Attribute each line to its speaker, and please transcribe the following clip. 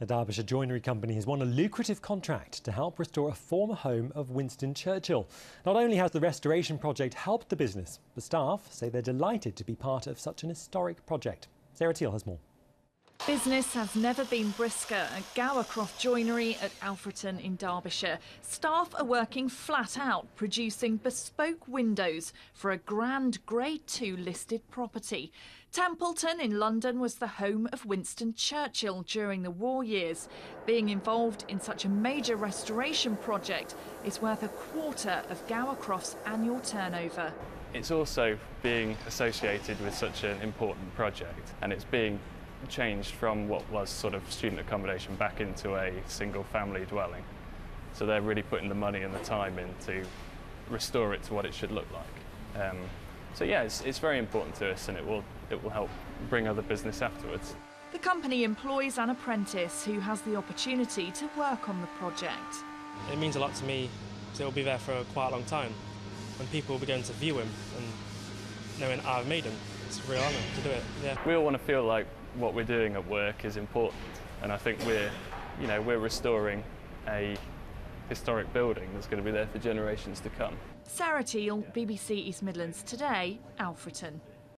Speaker 1: The Derbyshire Joinery Company has won a lucrative contract to help restore a former home of Winston Churchill. Not only has the restoration project helped the business, the staff say they're delighted to be part of such an historic project. Sarah Teal has more.
Speaker 2: Business has never been brisker at Gowercroft Joinery at Alfreton in Derbyshire. Staff are working flat out producing bespoke windows for a grand Grade 2 listed property. Templeton in London was the home of Winston Churchill during the war years. Being involved in such a major restoration project is worth a quarter of Gowercroft's annual turnover.
Speaker 3: It's also being associated with such an important project and it's being changed from what was sort of student accommodation back into a single family dwelling. So they're really putting the money and the time in to restore it to what it should look like. Um, so yeah, it's, it's very important to us and it will, it will help bring other business afterwards.
Speaker 2: The company employs an apprentice who has the opportunity to work on the project.
Speaker 4: It means a lot to me because it will be there for quite a long time. and people will be going to view him and knowing I've made him, it's a real honour to do it. Yeah.
Speaker 3: We all want to feel like what we're doing at work is important, and I think we're, you know, we're restoring a historic building that's going to be there for generations to come.
Speaker 2: Sarah Teal, BBC East Midlands Today, Alfreton.